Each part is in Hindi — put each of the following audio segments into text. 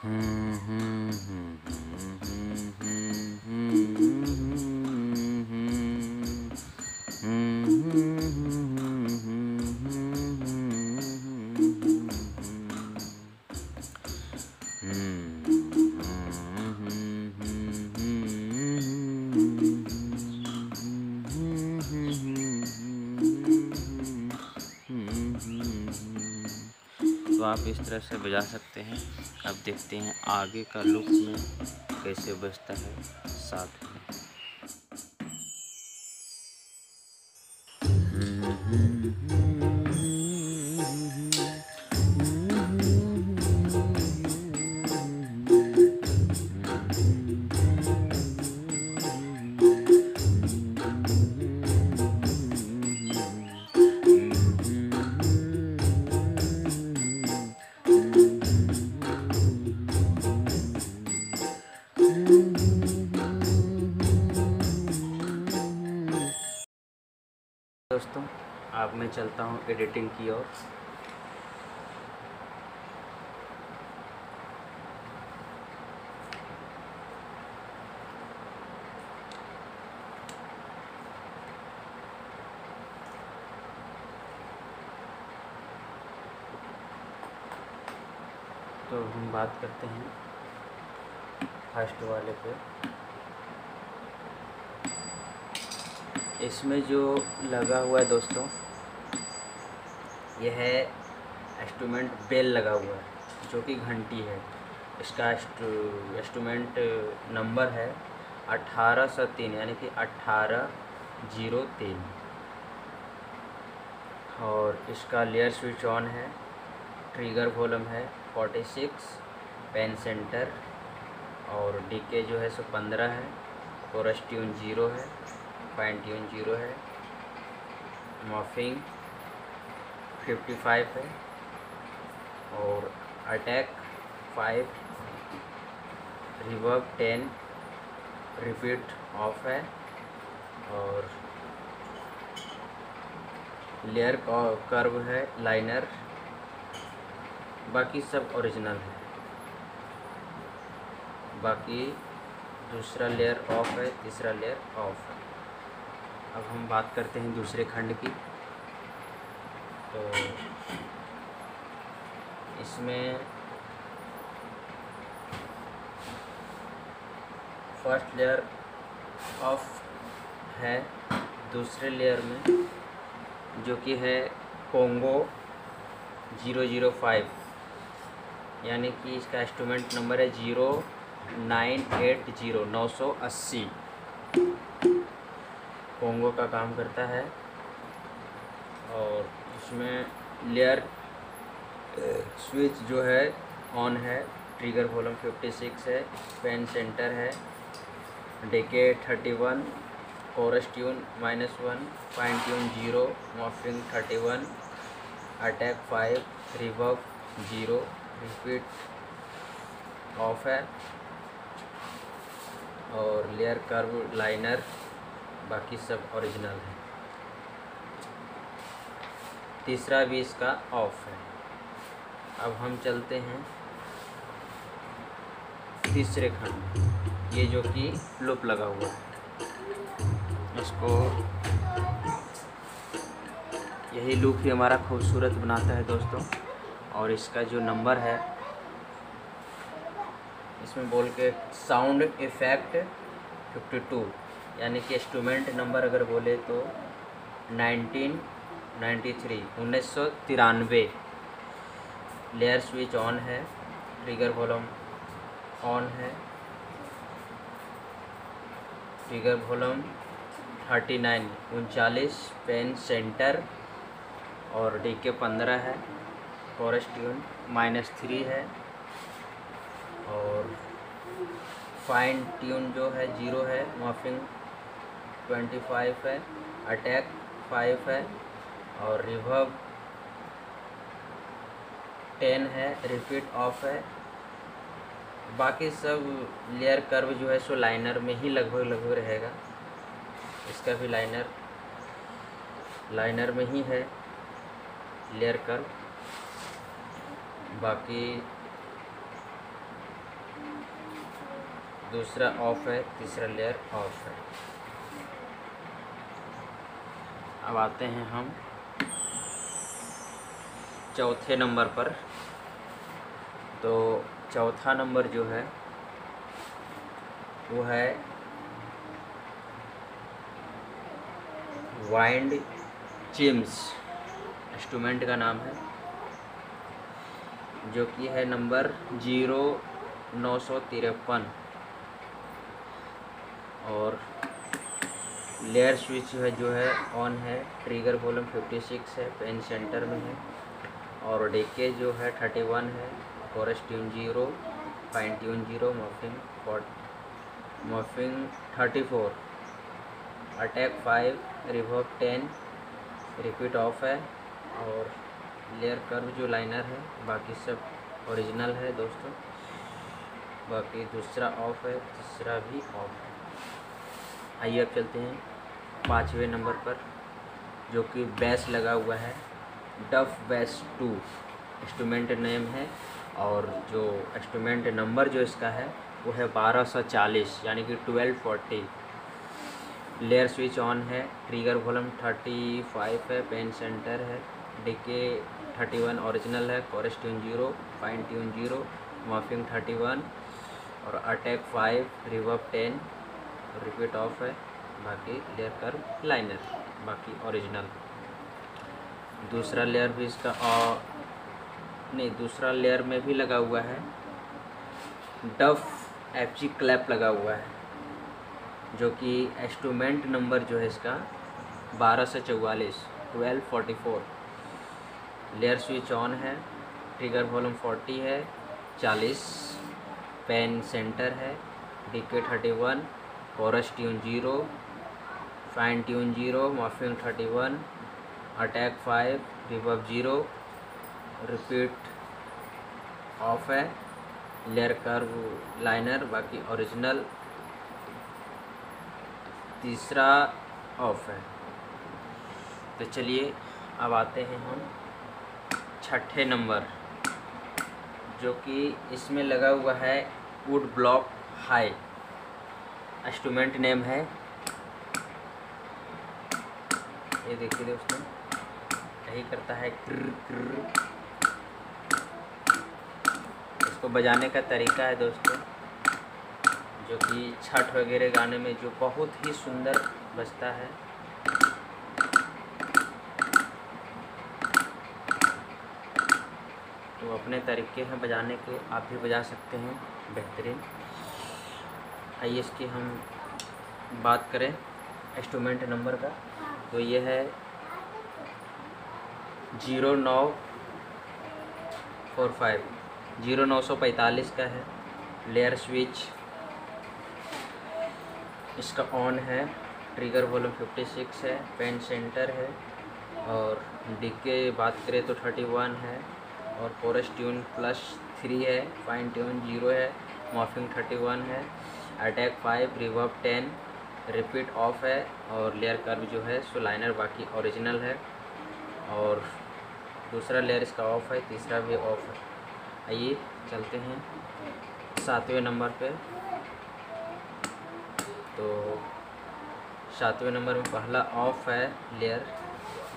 तो आप इस तरह से बजा सकते हैं। अब देखते हैं आगे का लुक में कैसे बजता है साथ। मैं चलता हूँ एडिटिंग की ओर। तो हम बात करते हैं फ़र्स्ट वाले पे। इसमें जो लगा हुआ है दोस्तों यह है इंस्ट्रूमेंट बेल लगा हुआ है, जो कि घंटी है। इसका इंस्ट्रूमेंट नंबर है अठारह सौ तीन, यानी कि अट्ठारह ज़ीरो तीन। और इसका लेयर स्विच ऑन है ट्रिगर वॉलम है फोर्टी सिक्स पेन सेंटर और डीके जो है सो पंद्रह है कोरस ट्यून ज़ीरो है फाइन ट्यून ज़ीरो है मॉफिंग फिफ्टी फाइव है। और attack five reverb ten repeat off है। और लेयर कर्व है लाइनर बाकी सब ओरिजिनल है। बाकी दूसरा लेयर ऑफ़ है, तीसरा लेयर ऑफ़ है। अब हम बात करते हैं दूसरे खंड की। तो इसमें फ़र्स्ट लेयर ऑफ़ है दूसरे लेयर में, जो कि है कोंगो ज़ीरो ज़ीरो फाइव यानी कि इसका इंस्ट्रूमेंट नंबर है ज़ीरो नाइन एट ज़ीरो नौ सौ अस्सी। कोंगो का काम करता है और इसमें लेयर स्विच जो है ऑन है ट्रिगर वॉल्यूम 56 है पेन सेंटर है decay 31 chorus tune minus one fine tune zero morphing 31 attack five reverb zero repeat off है, और लेयर कर्व लाइनर बाकी सब ओरिजिनल है। तीसरा भी इसका ऑफ़ है। अब हम चलते हैं तीसरे खंड ये जो कि लुप लगा हुआ है। इसको यही लुप ही हमारा खूबसूरत बनाता है दोस्तों। और इसका जो नंबर है, इसमें बोल के साउंड इफ़ेक्ट फिफ्टी टू यानी कि इंस्ट्रूमेंट नंबर अगर बोले तो नाइनटीन नाइन्टी थ्री उन्नीस सौ तिरानवे लेयर स्विच ऑन है ट्रिगर वॉलम ऑन है ट्रिगर वॉलम थर्टी नाइन उनचालीस पेन सेंटर और डी के पंद्रह है फॉरेस्ट ट्यून माइनस थ्री है और फाइन ट्यून जो है ज़ीरो है मॉफिंग ट्वेंटी फाइव है अटैक फाइव है और रिवर्ब टेन है रिपीट ऑफ़ है। बाकी सब लेयर कर्व जो है, सो लाइनर में ही लगभग लगभग रहेगा। इसका भी लाइनर लाइनर में ही है लेयर कर्व बाकी दूसरा ऑफ़ है, तीसरा लेयर ऑफ़ है। अब आते हैं हम चौथे नंबर पर। तो चौथा नंबर जो है, वो है वाइंड चिम्स। इंस्ट्रूमेंट का नाम है, जो कि है नंबर ज़ीरो नौ सौ तिरपन। और लेयर स्विच है, जो है, ऑन है, ट्रिगर वॉल्यूम 56 है, पेन सेंटर में है। और डेके जो है 31 है chorus tune zero fine tune zero morphing fort morphing 34 attack five reverb ten repeat off है और लेयर कर्व जो लाइनर है, बाकी सब ओरिजिनल है दोस्तों। बाकी दूसरा ऑफ़ है, तीसरा भी ऑफ़ है। आइए अब चलते हैं पाँचवें नंबर पर, जो कि बेस लगा हुआ है। डफ बेस टू इंस्ट्रूमेंट नेम है और जो इंस्ट्रूमेंट नंबर जो इसका है, वो है बारह सौ चालीस, यानी कि twelve forty layer switch on है ट्रिगर वॉलम थर्टी फाइव है पेन सेंटर है डीके थर्टी वन ओरिजिनल है chorus tune zero fine tune zero morphing thirty one और attack five reverb ten repeat off है, बाकी लेयर कर लाइनर बाकी ओरिजिनल दूसरा लेयर भी इसका और नहीं, दूसरा लेयर में भी लगा हुआ है। डफ एफ़ जी क्लैप लगा हुआ है, जो कि इंस्ट्रूमेंट नंबर जो है इसका, बारह से चौवालीस twelve forty four layer switch on है ट्रिगर वॉल्यूम फोर्टी है, चालीस पेन सेंटर है decay thirty one chorus tune zero fine tune zero morphing thirty one attack five reverb zero repeat off है। लेयर कर्व लाइनर बाकी ओरिजिनल तीसरा ऑफ़ है। तो चलिए, अब आते हैं हम छठे नंबर जो कि इसमें लगा हुआ है wood block high instrument name है। ये देखिए दोस्तों। यही करता है, क्र इसको बजाने का तरीका है दोस्तों, जो कि छठ वगैरह गाने में जो बहुत ही सुंदर बजता है। तो अपने तरीके हैं बजाने के, आप भी बजा सकते हैं, बेहतरीन। आइए इसकी हम बात करें इंस्ट्रूमेंट नंबर का। तो ये है ज़ीरो नौ फोर फाइव। ज़ीरो नौ सौ पैंतालीस का है। लेयर स्विच इसका ऑन है। ट्रिगर वॉल्यूम फिफ्टी सिक्स है। पेन सेंटर है। और डिके बात करें तो थर्टी वन है। और कोरस ट्यून प्लस थ्री है। फाइन ट्यून ज़ीरो है। मॉफिंग थर्टी वन है। Attack five, reverb ten, repeat off है। और लेयर कर्व जो है, सो लाइनर बाकी ओरिजिनल है। और दूसरा लेयर इसका ऑफ़ है, तीसरा भी ऑफ़ है। आइए, चलते हैं सातवें नंबर पे। तो सातवें नंबर में पहला ऑफ़ है लेयर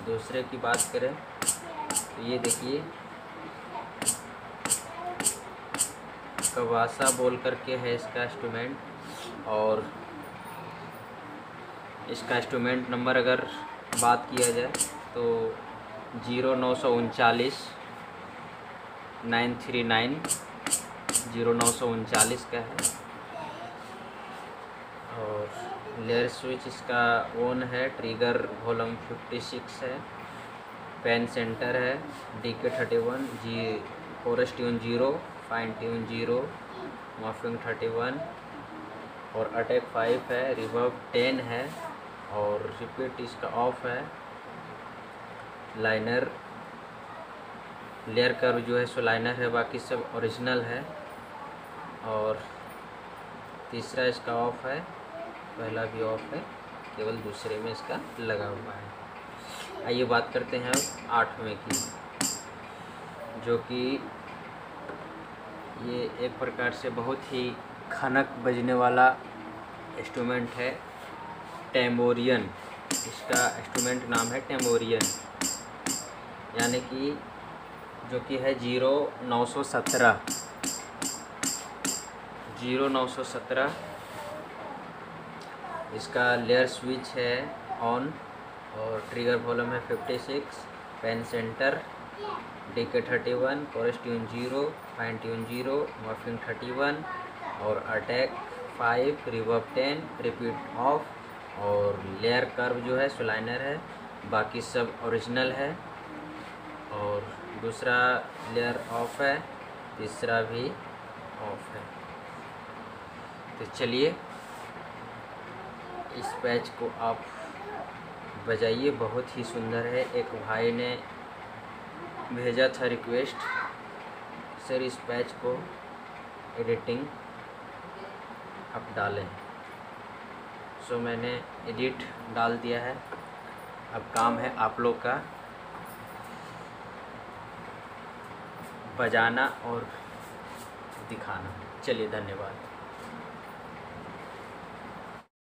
दूसरे की बात करें तो ये देखिए। कवासा बोल करके है इसका इंस्ट्रूमेंट और इसका इंस्ट्रूमेंट नंबर अगर बात किया जाए तो ज़ीरो नौ सौ उनचालीस, नाइन थ्री नाइन, ज़ीरो नौ सौ उनचालीस का है। और लेयर स्विच इसका ऑन है, ट्रिगर वॉल्यूम फिफ्टी सिक्स है, पेन सेंटर है, डी के थर्टी वन, जी chorus tune zero, fine tune zero morphing thirty one, और अटैक फाइव है, रिवर्ब टेन है, और रिपीट इसका ऑफ़ है। लाइनर, लेयर कर्व जो है सो लाइनर है, बाकी सब ओरिजिनल है। और तीसरा इसका ऑफ़ है, पहला भी ऑफ़ है, केवल दूसरे में इसका लगा हुआ है। आइए बात करते हैं आठवें की, जो कि ये एक प्रकार से बहुत ही खनक बजने वाला इंस्ट्रूमेंट है टेम्बोरियन इसका इंस्ट्रूमेंट नाम है टेम्बोरियन यानी कि जो कि है ज़ीरो नौ सौ सत्रह। ज़ीरो नौ सौ सत्रह। इसका लेयर स्विच है ऑन और ट्रिगर वॉल्यूम है fifty six pan centre decay thirty one chorus tune zero fine tune zero morphing thirty one और attack five reverb ten repeat off और लेयर कर्व जो है सुलाइनर है। बाकी सब ओरिजिनल है। और दूसरा लेयर ऑफ़ है, तीसरा भी ऑफ़ है। तो चलिए, इस पैच को आप बजाइए, बहुत ही सुंदर है। एक भाई ने भेजा था रिक्वेस्ट सर इस पैच को एडिटिंग आप डालें। सो मैंने एडिट डाल दिया है। अब काम है आप लोग का। बजाना और दिखाना। चलिए धन्यवाद।